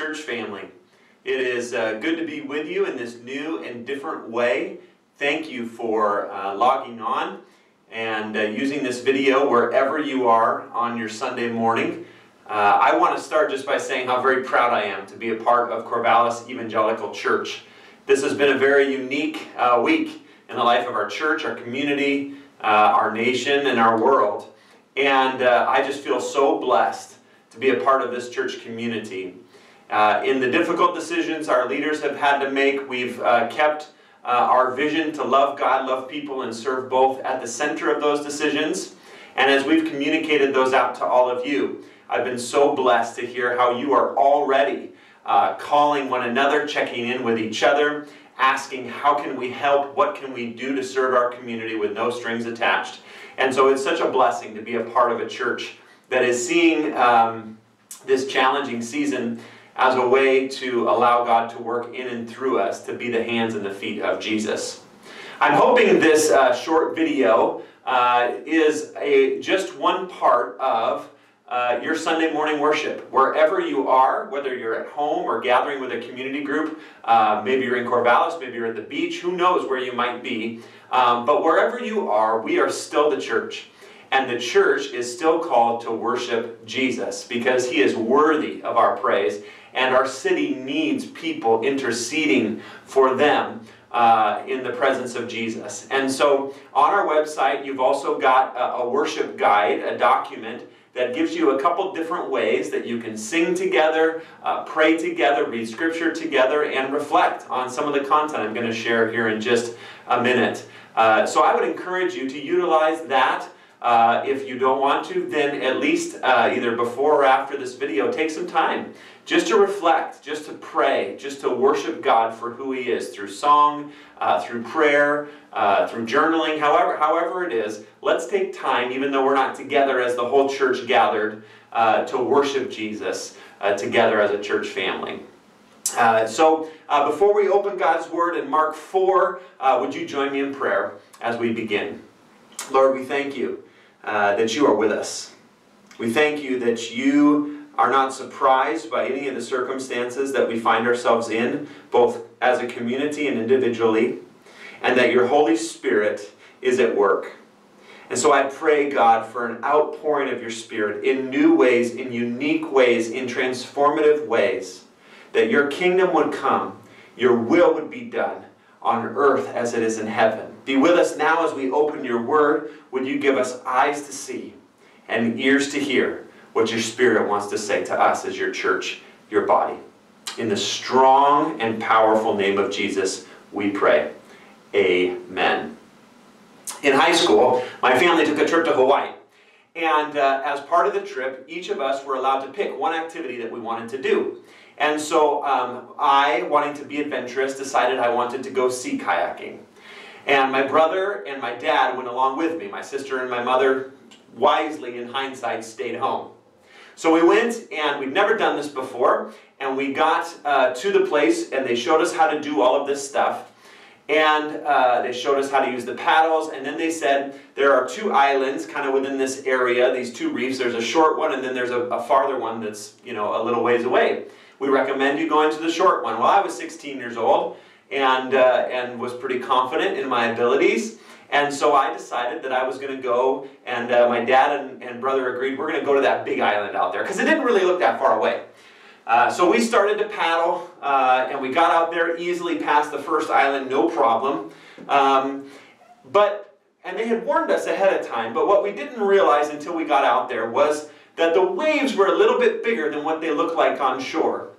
church family. It is uh, good to be with you in this new and different way. Thank you for uh, logging on and uh, using this video wherever you are on your Sunday morning. Uh, I want to start just by saying how very proud I am to be a part of Corvallis Evangelical Church. This has been a very unique uh, week in the life of our church, our community, uh, our nation, and our world. And I just feel so blessed to be a part of this church community. Uh, in the difficult decisions our leaders have had to make, we've uh, kept uh, our vision to love God, love people, and serve both at the center of those decisions. And as we've communicated those out to all of you, I've been so blessed to hear how you are already uh, calling one another, checking in with each other, asking how can we help, what can we do to serve our community with no strings attached. And so it's such a blessing to be a part of a church that is seeing um, this challenging season as a way to allow God to work in and through us to be the hands and the feet of Jesus. I'm hoping this uh, short video uh, is a, just one part of uh, your Sunday morning worship. Wherever you are, whether you're at home or gathering with a community group, uh, maybe you're in Corvallis, maybe you're at the beach, who knows where you might be. Um, but wherever you are, we are still the church. And the church is still called to worship Jesus because he is worthy of our praise. And our city needs people interceding for them uh, in the presence of Jesus. And so on our website, you've also got a, a worship guide, a document that gives you a couple different ways that you can sing together, uh, pray together, read scripture together, and reflect on some of the content I'm going to share here in just a minute. Uh, so I would encourage you to utilize that. Uh, if you don't want to, then at least uh, either before or after this video, take some time just to reflect, just to pray, just to worship God for who He is through song, uh, through prayer, uh, through journaling, however, however it is. Let's take time, even though we're not together as the whole church gathered, uh, to worship Jesus together as a church family. so, before we open God's Word in Mark 4, would you join me in prayer as we begin? Lord, we thank you uh, that you are with us. We thank you that you are not surprised by any of the circumstances that we find ourselves in, both as a community and individually, and that your Holy Spirit is at work. And so I pray, God, for an outpouring of your Spirit in new ways, in unique ways, in transformative ways, that your kingdom would come, your will would be done on earth as it is in heaven. Be with us now as we open your word. Would you give us eyes to see and ears to hear what your Spirit wants to say to us as your church, your body. In the strong and powerful name of Jesus, we pray. Amen. In high school, my family took a trip to Hawaii. And uh, as part of the trip, each of us were allowed to pick one activity that we wanted to do. And so um, I, wanting to be adventurous, decided I wanted to go sea kayaking. And my brother and my dad went along with me. My sister and my mother, wisely in hindsight, stayed home. So we went, and we'd never done this before, and we got uh, to the place, and they showed us how to do all of this stuff. And uh, they showed us how to use the paddles, and then they said there are two islands kind of within this area, these two reefs. There's a short one, and then there's a, a farther one that's, you know, a little ways away. We recommend you going to the short one. Well, I was 16 years old, and, uh, and was pretty confident in my abilities. And so I decided that I was going to go, and uh, my dad and, and brother agreed we're going to go to that big island out there because it didn't really look that far away. Uh, so we started to paddle, uh, and we got out there easily past the first island, no problem. Um, but, and they had warned us ahead of time, but what we didn't realize until we got out there was that the waves were a little bit bigger than what they looked like on shore.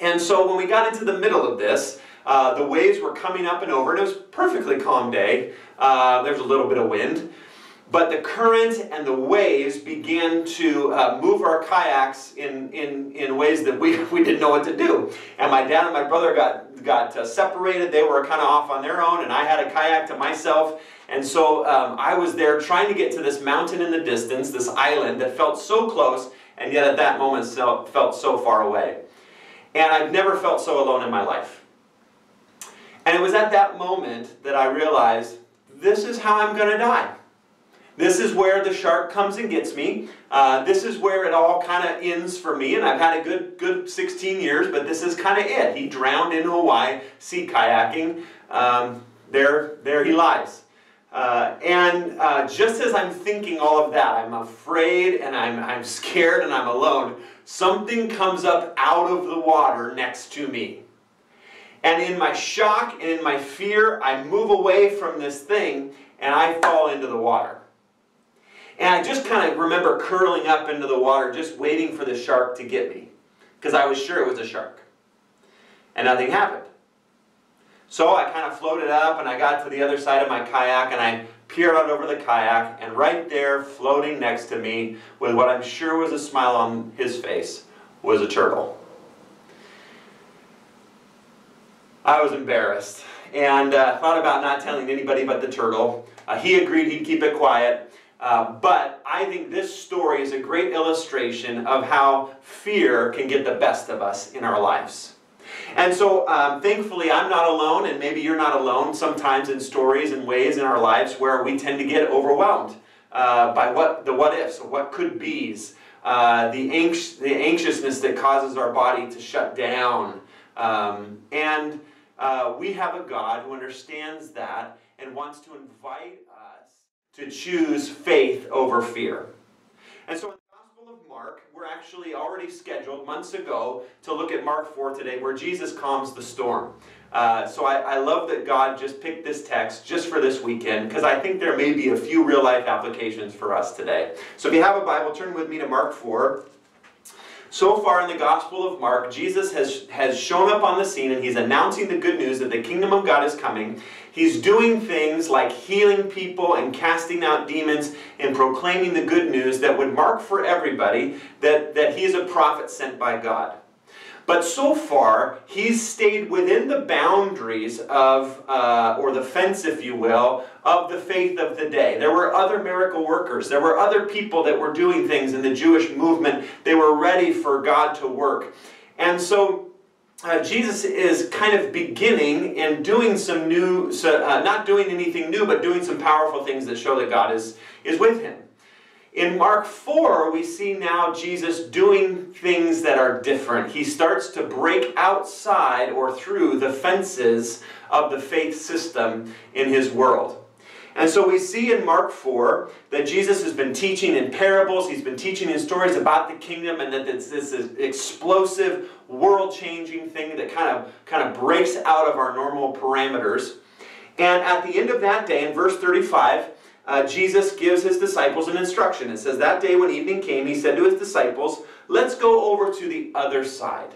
And so when we got into the middle of this, uh, the waves were coming up and over, and it was perfectly calm day. Uh, there was a little bit of wind. But the current and the waves began to uh, move our kayaks in, in, in ways that we, we didn't know what to do. And my dad and my brother got, got uh, separated. They were kind of off on their own, and I had a kayak to myself. And so um, I was there trying to get to this mountain in the distance, this island that felt so close, and yet at that moment felt so far away. And I've never felt so alone in my life. And it was at that moment that I realized this is how I'm going to die. This is where the shark comes and gets me. Uh, this is where it all kind of ends for me, and I've had a good, good 16 years, but this is kind of it. He drowned in Hawaii sea kayaking. Um, there, there he lies. Uh, and uh, just as I'm thinking all of that, I'm afraid and I'm, I'm scared and I'm alone, something comes up out of the water next to me. And in my shock and in my fear, I move away from this thing and I fall into the water. And I just kind of remember curling up into the water, just waiting for the shark to get me. Because I was sure it was a shark. And nothing happened. So I kind of floated up and I got to the other side of my kayak and I peered out over the kayak and right there, floating next to me, with what I'm sure was a smile on his face, was a turtle. I was embarrassed and uh, thought about not telling anybody but the turtle. Uh, he agreed he'd keep it quiet. Uh, but I think this story is a great illustration of how fear can get the best of us in our lives. And so, um, thankfully, I'm not alone, and maybe you're not alone sometimes in stories and ways in our lives where we tend to get overwhelmed uh, by what the what ifs, what could be's, uh, the, anx- the anxiousness that causes our body to shut down. Um, and uh, we have a God who understands that and wants to invite us to choose faith over fear. And so in the Gospel of Mark, we're actually already scheduled months ago to look at Mark 4 today, where Jesus calms the storm. Uh, so I, I, love that God just picked this text just for this weekend because I think there may be a few real life applications for us today. So if you have a Bible, turn with me to Mark 4. So far in the Gospel of Mark, Jesus has, has shown up on the scene and he's announcing the good news that the kingdom of God is coming. He's doing things like healing people and casting out demons and proclaiming the good news that would mark for everybody that, that he is a prophet sent by God. But so far, he's stayed within the boundaries of, uh, or the fence, if you will, of the faith of the day. There were other miracle workers. There were other people that were doing things in the Jewish movement. They were ready for God to work. And so uh, Jesus is kind of beginning and doing some new, so, uh, not doing anything new, but doing some powerful things that show that God is, is with him. In Mark 4, we see now Jesus doing things that are different. He starts to break outside or through the fences of the faith system in his world. And so we see in Mark 4 that Jesus has been teaching in parables, he's been teaching in stories about the kingdom, and that it's this explosive, world changing thing that kind of, kind of breaks out of our normal parameters. And at the end of that day, in verse 35, uh, Jesus gives his disciples an instruction. It says, That day when evening came, he said to his disciples, Let's go over to the other side.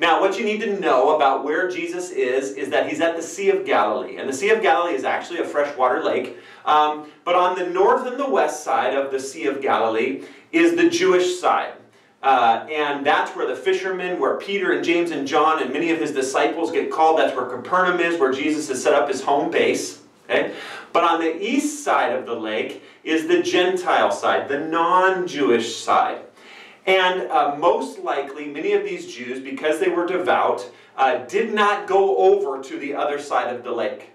Now, what you need to know about where Jesus is, is that he's at the Sea of Galilee. And the Sea of Galilee is actually a freshwater lake. Um, but on the north and the west side of the Sea of Galilee is the Jewish side. Uh, and that's where the fishermen, where Peter and James and John and many of his disciples get called. That's where Capernaum is, where Jesus has set up his home base. Okay? But on the east side of the lake is the Gentile side, the non Jewish side. And uh, most likely, many of these Jews, because they were devout, uh, did not go over to the other side of the lake.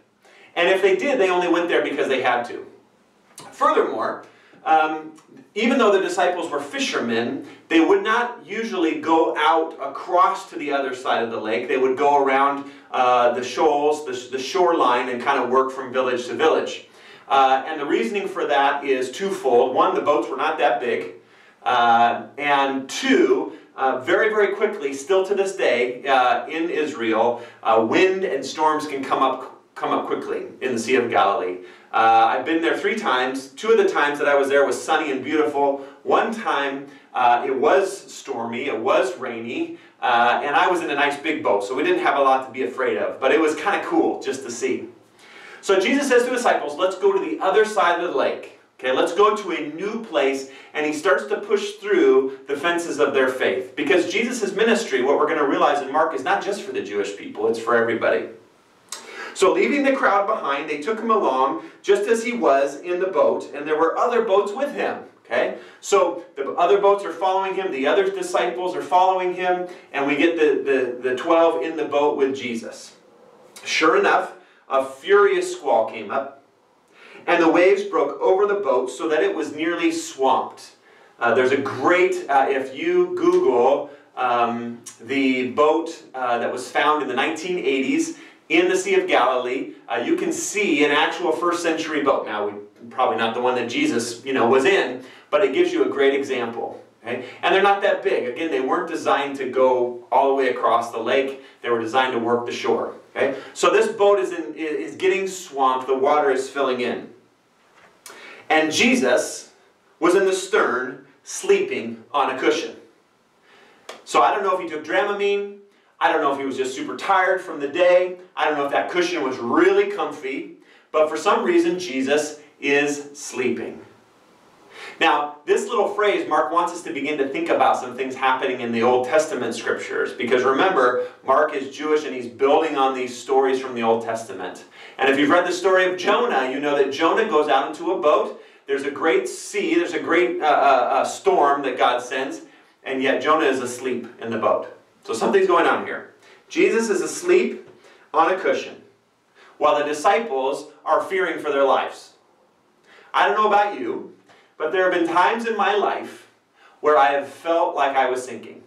And if they did, they only went there because they had to. Furthermore, um, even though the disciples were fishermen, they would not usually go out across to the other side of the lake. They would go around uh, the shoals, the, the shoreline, and kind of work from village to village. Uh, and the reasoning for that is twofold. One, the boats were not that big. Uh, and two, uh, very, very quickly, still to this day, uh, in Israel, uh, wind and storms can come up come up quickly in the Sea of Galilee. Uh, I've been there three times. Two of the times that I was there was sunny and beautiful. One time uh, it was stormy, it was rainy, uh, and I was in a nice big boat, so we didn't have a lot to be afraid of. But it was kind of cool just to see. So Jesus says to his disciples, let's go to the other side of the lake. Okay, let's go to a new place, and he starts to push through the fences of their faith. Because Jesus' ministry, what we're going to realize in Mark, is not just for the Jewish people, it's for everybody. So, leaving the crowd behind, they took him along just as he was in the boat, and there were other boats with him. Okay? So the other boats are following him, the other disciples are following him, and we get the, the, the 12 in the boat with Jesus. Sure enough, a furious squall came up, and the waves broke over the boat so that it was nearly swamped. Uh, there's a great, uh, if you Google um, the boat uh, that was found in the 1980s in the Sea of Galilee, uh, you can see an actual first century boat. Now, we, probably not the one that Jesus you know, was in, but it gives you a great example. Okay? And they're not that big. Again, they weren't designed to go all the way across the lake. They were designed to work the shore. Okay? So this boat is, in, is getting swamped. The water is filling in. And Jesus was in the stern sleeping on a cushion. So I don't know if he took Dramamine. I don't know if he was just super tired from the day. I don't know if that cushion was really comfy. But for some reason, Jesus is sleeping. Now, this little phrase, Mark wants us to begin to think about some things happening in the Old Testament scriptures. Because remember, Mark is Jewish and he's building on these stories from the Old Testament. And if you've read the story of Jonah, you know that Jonah goes out into a boat. There's a great sea, there's a great uh, uh, uh storm that God sends, and yet Jonah is asleep in the boat. So something's going on here. Jesus is asleep on a cushion while the disciples are fearing for their lives. I don't know about you, but there have been times in my life where I have felt like I was sinking.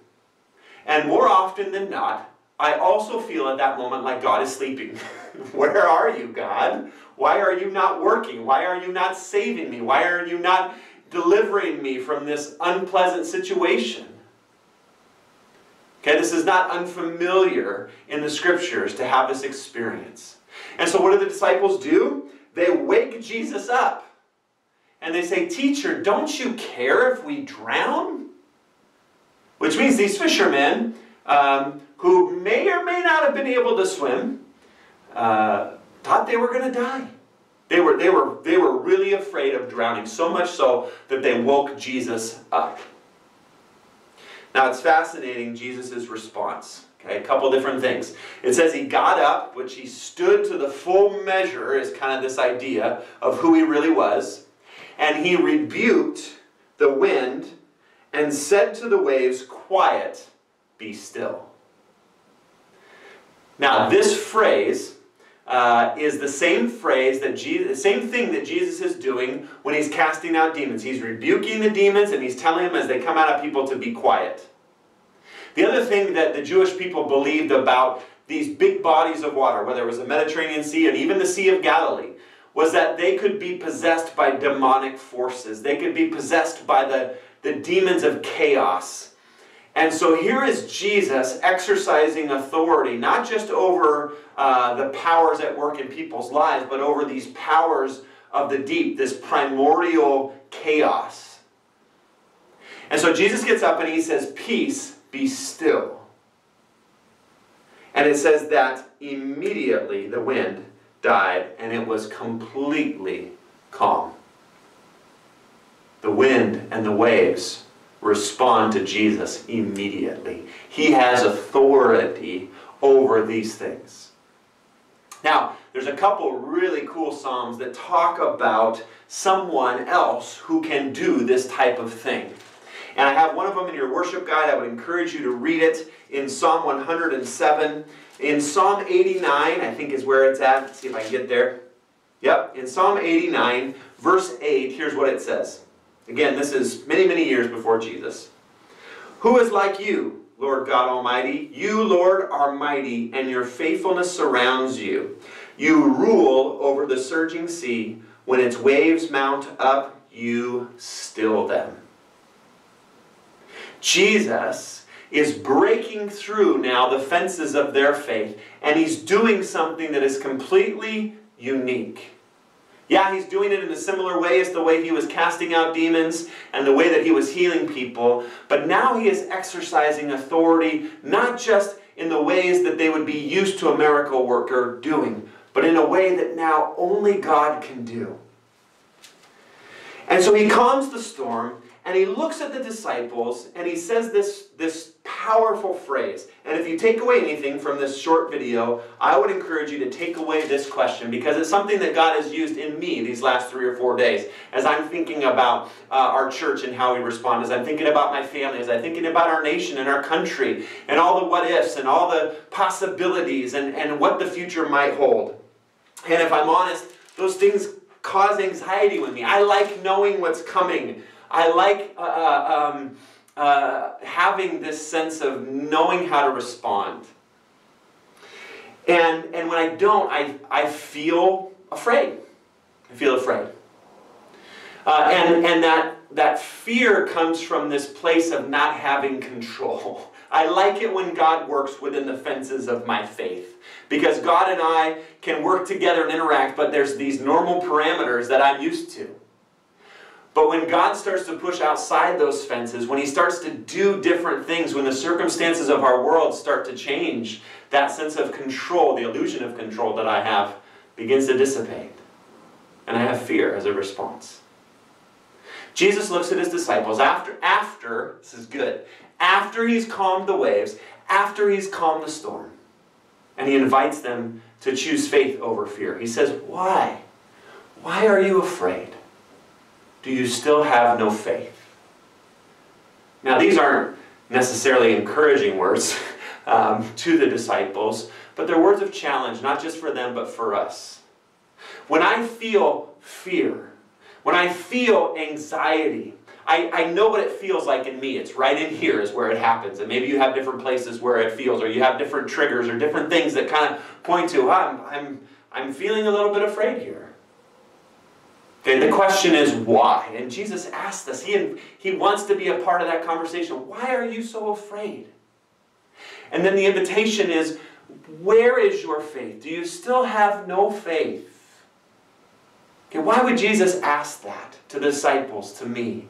And more often than not, I also feel at that moment like God is sleeping. Where are you, God? Why are you not working? Why are you not saving me? Why are you not delivering me from this unpleasant situation? Okay, this is not unfamiliar in the scriptures to have this experience. And so, what do the disciples do? They wake Jesus up and they say, Teacher, don't you care if we drown? Which means these fishermen, um, who may or may not have been able to swim, uh, thought they were going to die. They were, they, were, they were really afraid of drowning, so much so that they woke Jesus up. Now it's fascinating, Jesus' response. Okay, a couple different things. It says he got up, which he stood to the full measure, is kind of this idea of who he really was and he rebuked the wind and said to the waves, Quiet, be still. Now, this phrase uh, is the same phrase that Jesus, the same thing that Jesus is doing when he's casting out demons. He's rebuking the demons and he's telling them as they come out of people to be quiet. The other thing that the Jewish people believed about these big bodies of water, whether it was the Mediterranean Sea and even the Sea of Galilee, was that they could be possessed by demonic forces. They could be possessed by the, the demons of chaos. And so here is Jesus exercising authority, not just over uh, the powers at work in people's lives, but over these powers of the deep, this primordial chaos. And so Jesus gets up and he says, Peace, be still. And it says that immediately the wind died, and it was completely calm. The wind and the waves respond to Jesus immediately. He has authority over these things. Now, there's a couple really cool Psalms that talk about someone else who can do this type of thing. And I have one of them in your worship guide. I would encourage you to read it in Psalm 107. In Psalm 89, I think is where it's at. Let's see if I can get there. Yep, in Psalm 89, verse 8, here's what it says. Again, this is many, many years before Jesus. Who is like you, Lord God Almighty? You, Lord, are mighty, and your faithfulness surrounds you. You rule over the surging sea. When its waves mount up, you still them. Jesus is breaking through now the fences of their faith, and he's doing something that is completely unique. Yeah, he's doing it in a similar way as the way he was casting out demons and the way that he was healing people, but now he is exercising authority not just in the ways that they would be used to a miracle worker doing, but in a way that now only God can do. And so he calms the storm and he looks at the disciples and he says this, this powerful phrase. And if you take away anything from this short video, I would encourage you to take away this question because it's something that God has used in me these last three or four days as I'm thinking about uh, our church and how we respond, as I'm thinking about my family, as I'm thinking about our nation and our country and all the what ifs and all the possibilities and, and what the future might hold. And if I'm honest, those things cause anxiety with me. I like knowing what's coming. I like uh, uh, um, uh, having this sense of knowing how to respond. And, and when I don't, I, I feel afraid. I feel afraid. Uh, and and that, that fear comes from this place of not having control. I like it when God works within the fences of my faith. Because God and I can work together and interact, but there's these normal parameters that I'm used to. But when God starts to push outside those fences, when He starts to do different things, when the circumstances of our world start to change, that sense of control, the illusion of control that I have, begins to dissipate. And I have fear as a response. Jesus looks at his disciples after, after, this is good, after he's calmed the waves, after he's calmed the storm, and he invites them to choose faith over fear. He says, Why? Why are you afraid? Do you still have no faith? Now, these aren't necessarily encouraging words um, to the disciples, but they're words of challenge, not just for them, but for us. When I feel fear, when I feel anxiety, I, I know what it feels like in me. It's right in here is where it happens. And maybe you have different places where it feels, or you have different triggers or different things that kind of point to, I'm, I'm, I'm feeling a little bit afraid here. Okay, the question is why? And Jesus asked us. He, he wants to be a part of that conversation. Why are you so afraid? And then the invitation is, where is your faith? Do you still have no faith? Okay, why would Jesus ask that to the disciples, to me?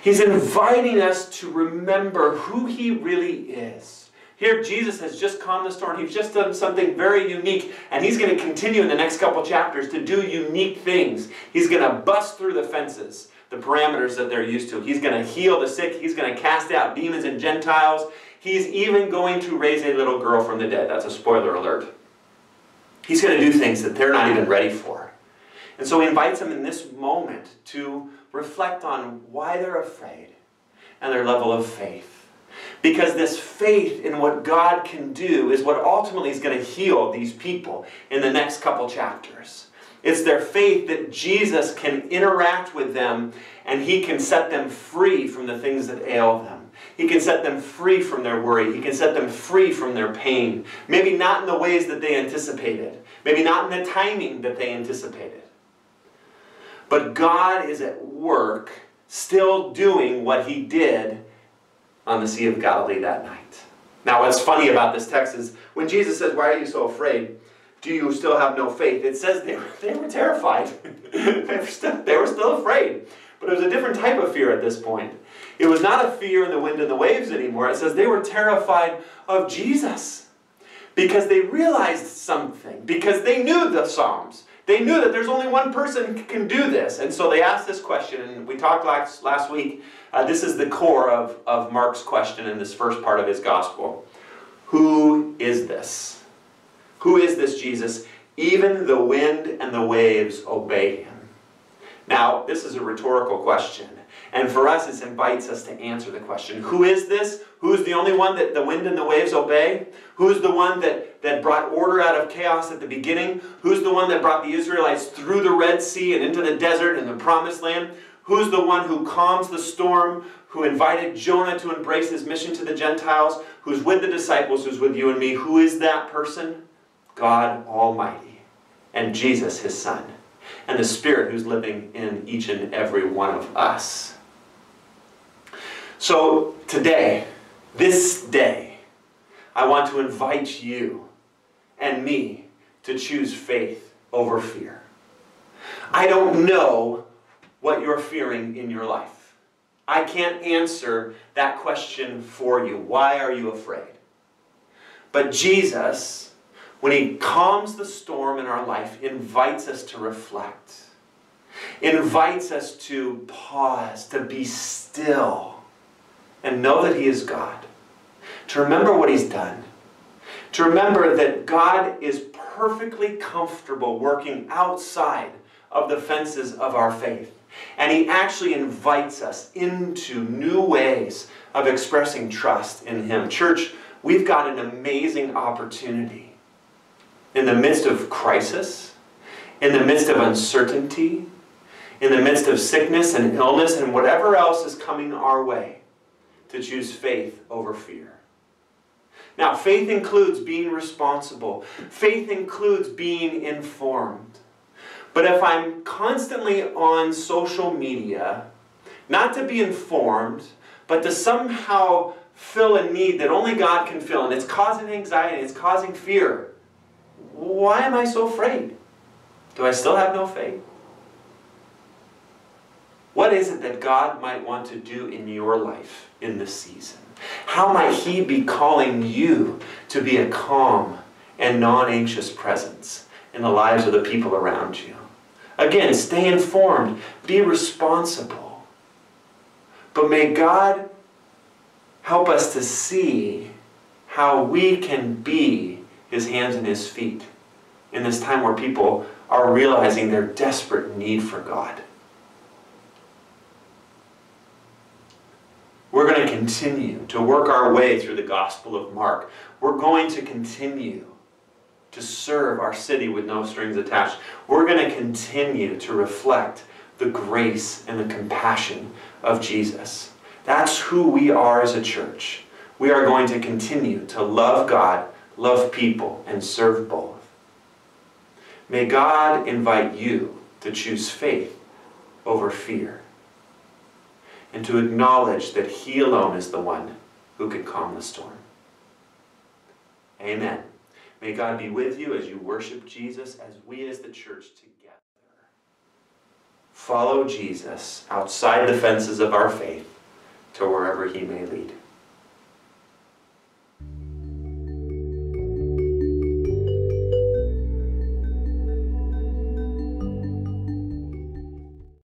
He's inviting us to remember who he really is. Here, Jesus has just calmed the storm. He's just done something very unique, and he's going to continue in the next couple chapters to do unique things. He's going to bust through the fences, the parameters that they're used to. He's going to heal the sick. He's going to cast out demons and Gentiles. He's even going to raise a little girl from the dead. That's a spoiler alert. He's going to do things that they're not even ready for. And so he invites them in this moment to reflect on why they're afraid and their level of faith. Because this faith in what God can do is what ultimately is going to heal these people in the next couple chapters. It's their faith that Jesus can interact with them and he can set them free from the things that ail them. He can set them free from their worry. He can set them free from their pain. Maybe not in the ways that they anticipated. Maybe not in the timing that they anticipated. But God is at work still doing what he did on the Sea of Galilee that night. Now, what's funny about this text is when Jesus says, Why are you so afraid? Do you still have no faith? It says they were, they were terrified. they, were still, they were still afraid. But it was a different type of fear at this point. It was not a fear in the wind and the waves anymore. It says they were terrified of Jesus because they realized something, because they knew the Psalms. They knew that there's only one person can do this. And so they asked this question, and we talked last, last week. Uh, this is the core of, of Mark's question in this first part of his gospel. Who is this? Who is this Jesus? Even the wind and the waves obey him. Now, this is a rhetorical question. And for us, it invites us to answer the question Who is this? Who's the only one that the wind and the waves obey? Who's the one that, that brought order out of chaos at the beginning? Who's the one that brought the Israelites through the Red Sea and into the desert and the promised land? Who's the one who calms the storm, who invited Jonah to embrace his mission to the Gentiles, who's with the disciples, who's with you and me? Who is that person? God Almighty and Jesus, his Son, and the Spirit who's living in each and every one of us. So today, this day, I want to invite you and me to choose faith over fear. I don't know what you're fearing in your life. I can't answer that question for you. Why are you afraid? But Jesus, when he calms the storm in our life, invites us to reflect, invites us to pause, to be still and know that He is God. To remember what He's done. To remember that God is perfectly comfortable working outside of the fences of our faith. And He actually invites us into new ways of expressing trust in Him. Church, we've got an amazing opportunity in the midst of crisis, in the midst of uncertainty, in the midst of sickness and illness and whatever else is coming our way, to choose faith over fear. Now, faith includes being responsible. Faith includes being informed. But if I'm constantly on social media, not to be informed, but to somehow fill a need that only God can fill, and it's causing anxiety, it's causing fear, why am I so afraid? Do I still have no faith? What is it that God might want to do in your life in this season? How might He be calling you to be a calm and non anxious presence in the lives of the people around you? Again, stay informed, be responsible. But may God help us to see how we can be His hands and His feet in this time where people are realizing their desperate need for God. We're going to continue to work our way through the Gospel of Mark. We're going to continue to serve our city with no strings attached. We're going to continue to reflect the grace and the compassion of Jesus. That's who we are as a church. We are going to continue to love God, love people, and serve both. May God invite you to choose faith over fear and to acknowledge that He alone is the one who can calm the storm. Amen. May God be with you as you worship Jesus, as we as the church together follow Jesus outside the fences of our faith to wherever He may lead.